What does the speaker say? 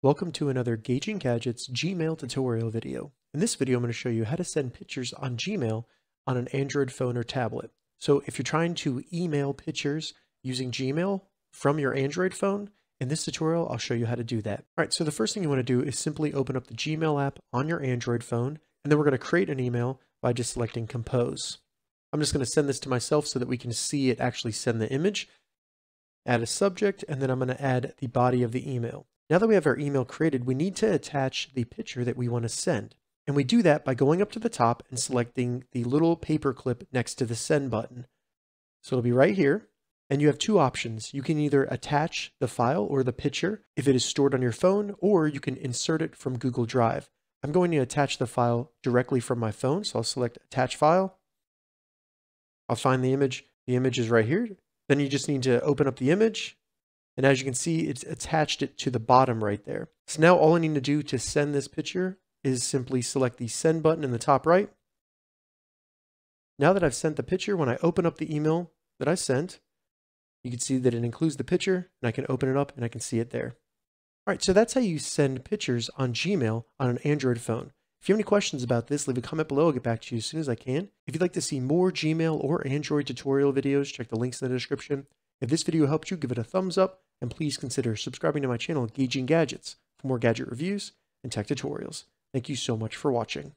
Welcome to another Gauging Gadgets Gmail tutorial video. In this video, I'm going to show you how to send pictures on Gmail on an Android phone or tablet. So if you're trying to email pictures using Gmail from your Android phone, in this tutorial, I'll show you how to do that. All right, so the first thing you want to do is simply open up the Gmail app on your Android phone, and then we're going to create an email by just selecting Compose. I'm just going to send this to myself so that we can see it actually send the image, add a subject, and then I'm going to add the body of the email. Now that we have our email created, we need to attach the picture that we want to send. And we do that by going up to the top and selecting the little paper clip next to the send button. So it'll be right here. And you have two options. You can either attach the file or the picture if it is stored on your phone, or you can insert it from Google Drive. I'm going to attach the file directly from my phone, so I'll select Attach File. I'll find the image. The image is right here. Then you just need to open up the image, and as you can see, it's attached it to the bottom right there. So now all I need to do to send this picture is simply select the send button in the top right. Now that I've sent the picture, when I open up the email that I sent, you can see that it includes the picture and I can open it up and I can see it there. All right, so that's how you send pictures on Gmail on an Android phone. If you have any questions about this, leave a comment below. I'll get back to you as soon as I can. If you'd like to see more Gmail or Android tutorial videos, check the links in the description. If this video helped you, give it a thumbs up and please consider subscribing to my channel, Gauging Gadgets, for more gadget reviews and tech tutorials. Thank you so much for watching.